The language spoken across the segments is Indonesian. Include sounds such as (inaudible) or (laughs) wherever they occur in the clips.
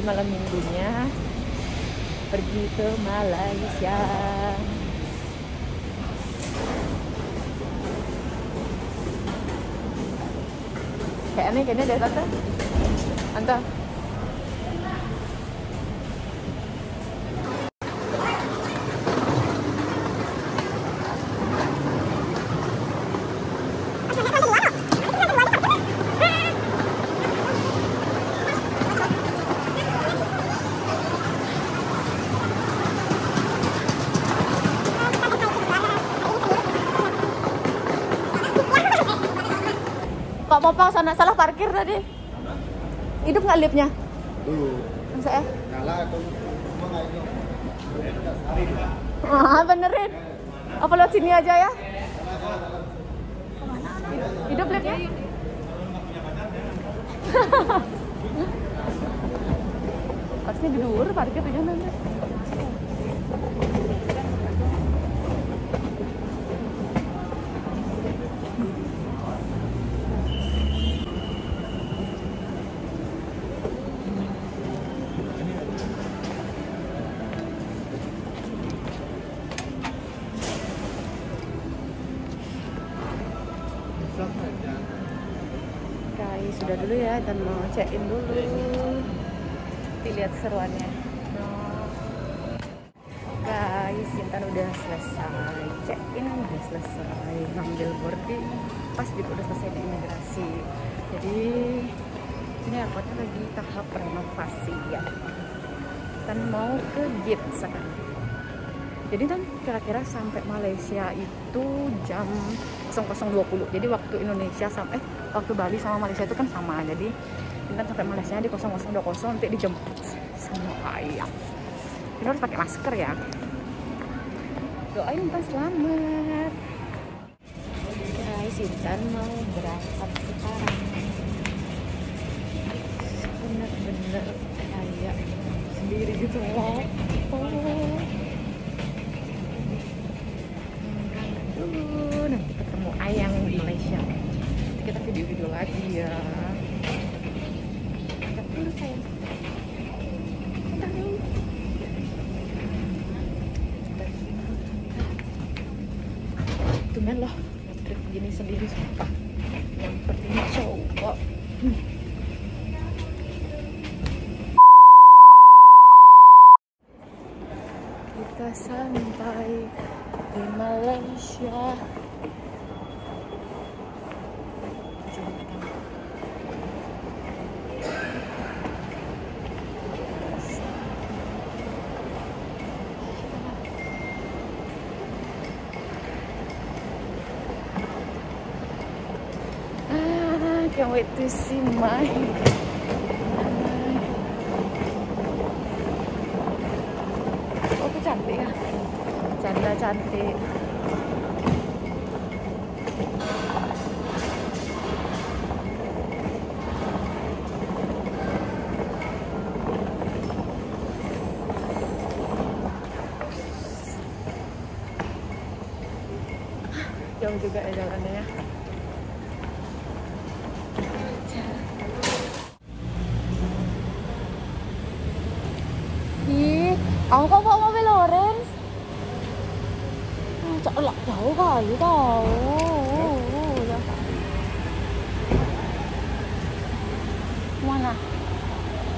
jadi malam minggunya pergi ke Malaysia. Kayaknya kayaknya dari tante tante Kok Popang sana salah parkir tadi? Hidup nggak ya? Nyala cuma nggak itu. Ah, benerin. Apa lewat sini aja ya? Hidup liftnya? (laughs) Harusnya di luar parkir tuh jangan. Guys, sudah dulu ya dan mau check in dulu. Dilihat seruannya. Guys, Intan udah selesai check in, udah selesai ngambil boarding, pas juga udah selesai di imigrasi. Jadi ini airportnya lagi tahap renovasi ya. Dan mau ke gate sekarang. Jadi kan kira-kira sampai Malaysia itu jam 00.20. Jadi waktu Indonesia sampai waktu Bali sama Malaysia itu kan sama. Jadi kita sampai Malaysia di 0020 nanti dijemput sama ayam. Kita harus pakai masker ya. Doain Intan selamat. Guys, Intan mau berangkat sekarang. Bener-bener kayak sendiri gitu loh. Oh. Video-video lagi ya Angkat dulu. Tumben loh trip gini sendiri sumpah yang penting coba Hmm. Can't wait to see mine. Oh, itu cantik ya. Canda cantik. Jauh juga ya jalannya ya. Aku kok bawa mobil Lorenz? Ah, Cak lah jauh kali tau. Mana?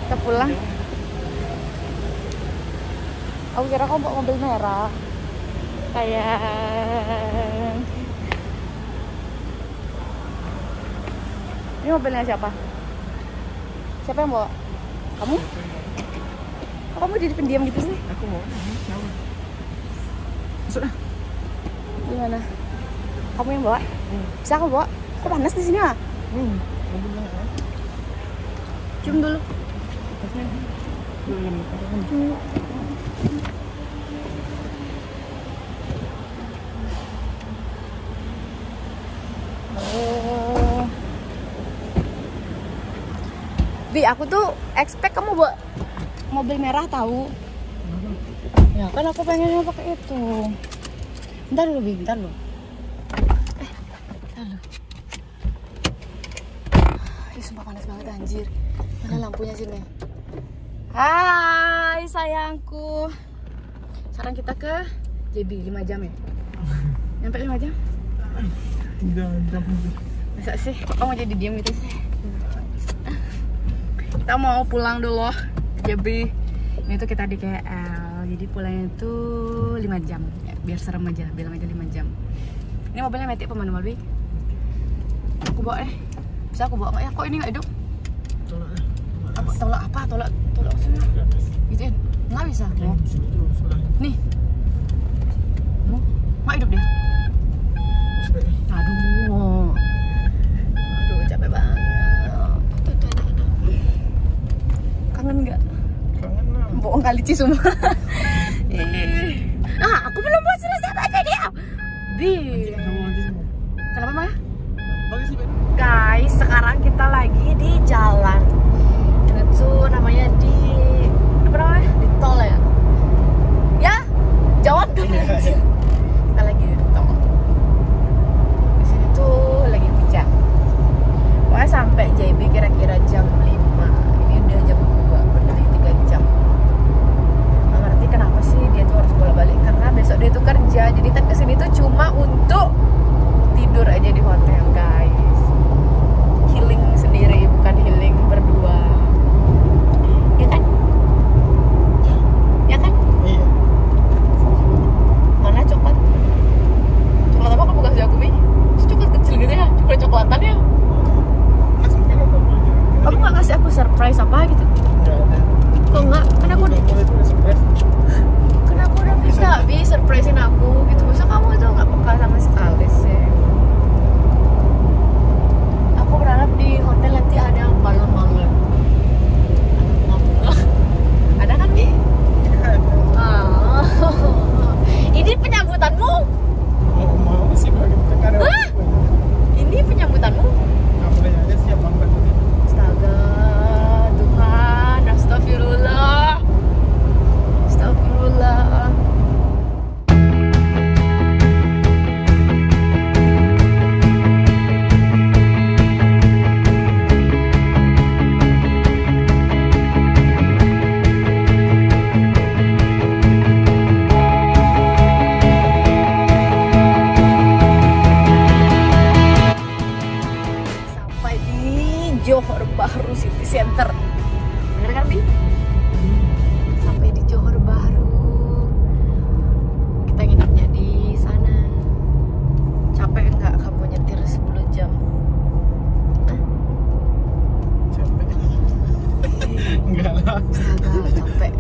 Kita pulang. Aku kira kau bawa mobil merah. Kayak Ini mobilnya siapa? Siapa yang bawa? Kamu? Kamu jadi pendiam gitu sih? Aku mau. Dah. Gimana? Kamu yang bawa? Hmm. Bisa aku bawa? Kok panas di sini ah? Hmm. Cium dulu. Cium. Oh. Bi, aku tuh expect kamu bawa mobil merah tahu. Ya kan aku pengennya pakai itu. Bentar dulu, Bi, bentar dulu. Gila loh. Ih, sumpah panas banget anjir. Mana lampunya sini? Hai sayangku. Sekarang kita ke JB 5 jam ya? Nyampe 5 jam? Udah jam Masa sih? Kok kamu jadi diem gitu sih? Kita mau pulang dulu JB Ini tuh kita di KL Jadi pulangnya tuh 5 jam ya, Biar serem aja, bilang aja 5 jam Ini mobilnya metik pemandu Malbi Aku bawa eh Bisa aku bawa nggak ya? Kok ini nggak hidup? Tolak ya. Apa, tolak apa? Tolak, tolak sini atas. Gituin? Nggak bisa? Mau? Nih Mau? Nggak hidup? Sebelah. Aduh. Aduh, capek banget. Kangen nggak? Bohong kali Ci semua. Ih. (laughs) ah, aku belum buat selesai baca dia. Bi. Kenapa, Ma? Bagi sih, Ben. Guys, sekarang kita lagi Johor Bahru City Center. Bener kan Bi? sampai di Johor Bahru. Kita nginepnya di sana. Capek nggak kamu nyetir 10 jam? Capek. Enggak lah. astaga capek.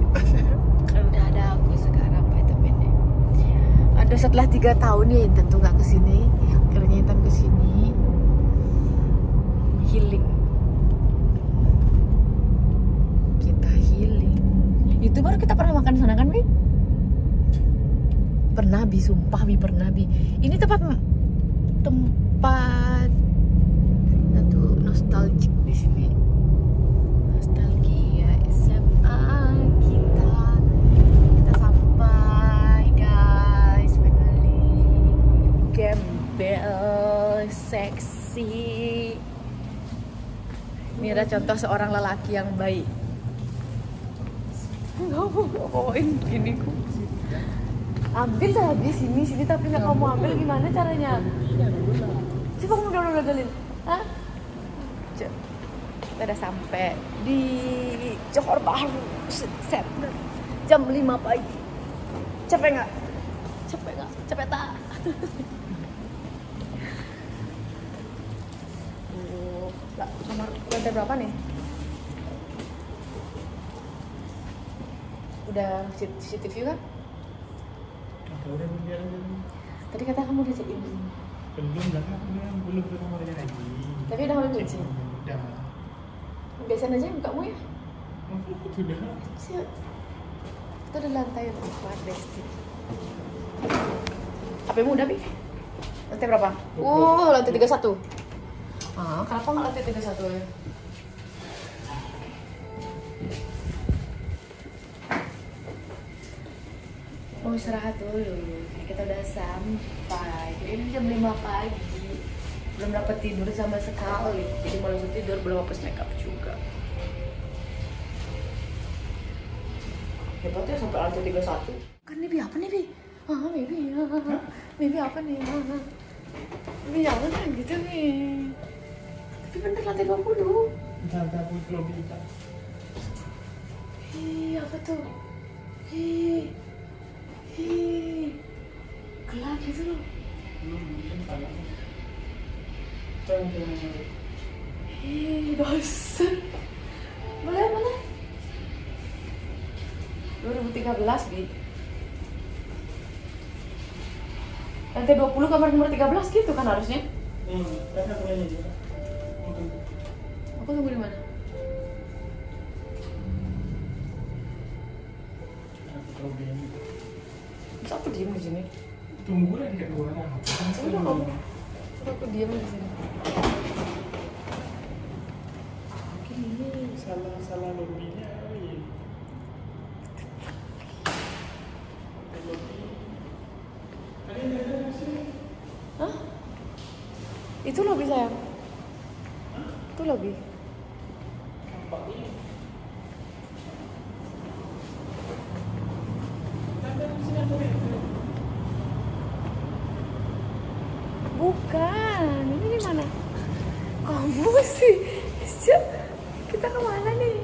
Kan udah ada aku sekarang vitaminnya ada setelah tiga tahun nih tentu nggak ke sini. Akhirnya Intan ke sini. Healing kita healing itu baru kita pernah makan sana kan Bi? pernah Bi, sumpah Bi, pernah Bi ini tempat tempat satu nostalgic di sini. Nostalgia SMA kita. Kita sampai guys finally. Gembel seksi. Ini ada contoh seorang lelaki yang baik nggak mau bawain gini ku. Ambil tadi sini sini tapi nggak kamu ambil gimana caranya? Coba kamu udah udah galin Hah? Cek. kita udah sampai di Johor Bahru. Set. Jam 5 pagi. Capek nggak? Capek nggak? Capek tak? (laughs) Oh, kamar lantai berapa nih? Udah CCTV kan? Udah Tadi kata kamu udah check-in belum lah kan belum belum ke kamarnya lagi. Tapi udah ambil kunci? Udah. Biasain aja bukamu ya Sudah. Siap. Itu ada lantai empat Besti HP-mu udah, Bi? Lantai berapa? Oh, lantai 31 Ah, kenapa nggak lantai 31 ya? Mau istirahat dulu. Kita udah sampai. Jadi ini jam 5 pagi. Belum dapat tidur sama sekali. Jadi mau langsung tidur belum hapus makeup juga. Hebatnya sampai lantai 31 kan Bibi apa nih Bi? ah Bibi ah, Bibi apa nih ah, Bibi jangan kan gitu nih. Tapi bener lantai 20 Bentar, bentar, aku ke lobby kita. Ih, apa tuh? Ih, ih, gelap gitu loh. Ih, dosen. Boleh, boleh. 2013, Bi. Lantai 20 kamar nomor 13 gitu kan harusnya. Hmm, aku juga. Aku tunggu di mana? Aku ke lobby ini. Aku diem di sini? Tunggu lah di kedua orang. Udah, kamu. Aku diem di sini? Ini salah salah lobbynya. iya. Ada yang ada di sini. Hah? Itu lobby sayang. Itu lobby. Nampaknya. Ada di sini ada yang- Bukan, ini di mana? Kamu sih, kita ke mana nih?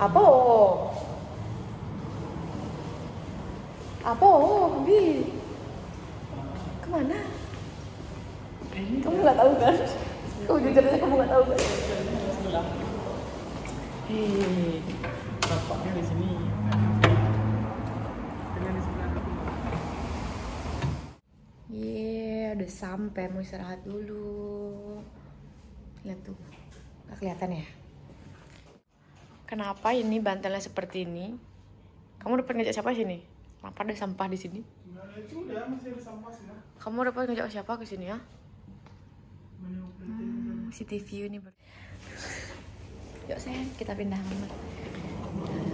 Apa? Apa Bi? Ke mana? Kamu nggak tahu kan? Kamu jujur aja kamu nggak tahu kan? Hei, nampaknya di sini. Dengan di sebelah aku. Iya, udah sampai mau istirahat dulu. Lihat tuh, nggak kelihatan ya? Kenapa ini bantalnya seperti ini? Kamu dapat ngajak siapa sini? Kenapa ada sampah di sini? Nah, itu udah masih ada sampah semua. Kamu dapat ngajak siapa ke sini ya? Hmm, city view nih. ber- Yuk sayang, kita pindah kamar.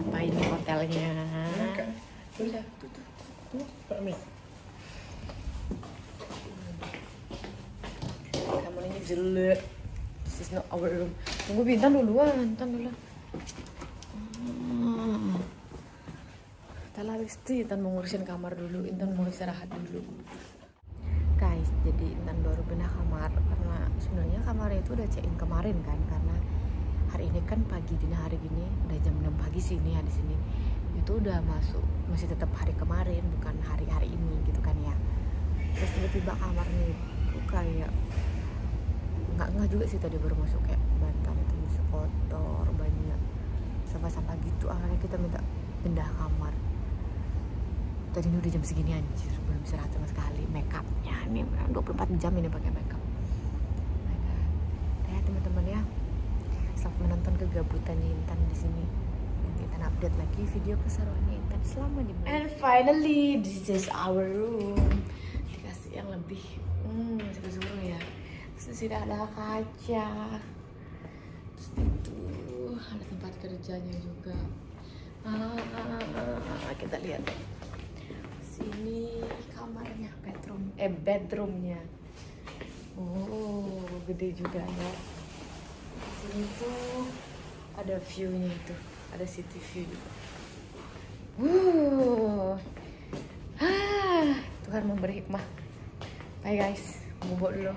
Apa ini hotelnya? Kan? Udah, tuh, tuh. Tuh, Pak Mi. Kamu ini jelek. This is not our room. Tunggu Bintan duluan, Bintan dulu. Hmm. Tala itu Intan mau ngurusin kamar dulu, Intan mau istirahat dulu. Guys, jadi Intan baru pindah kamar karena sebenarnya kamarnya itu udah check-in kemarin kan karena hari ini kan pagi dini hari gini udah jam 6 pagi sih ini ya di sini itu udah masuk masih tetap hari kemarin bukan hari-hari ini gitu kan ya terus tiba-tiba kamarnya itu kayak nggak nggak juga sih tadi baru masuk kayak bantal itu masih kotor banyak sampah-sampah gitu. Akhirnya kita minta pindah kamar. Tadi ini udah jam segini anjir. Belum istirahat sama sekali. Make upnya ini 24 jam ini pakai make up my god ya teman-teman ya selamat menonton kegabutan Intan di sini. Nanti Intan update lagi video keseruannya Intan selama di and finally this is our room. Dikasih yang lebih hmm seru-seru ya terus sudah ada kaca. Terus itu ada tempat kerjanya juga. Ah, kita lihat. Sini kamarnya bedroom. Eh bedroomnya. Oh gede juga ya. Sini tuh ada view-nya itu. Ada city view juga. Wuh. ah Tuhan memberi hikmah. Bye guys bubuk dulu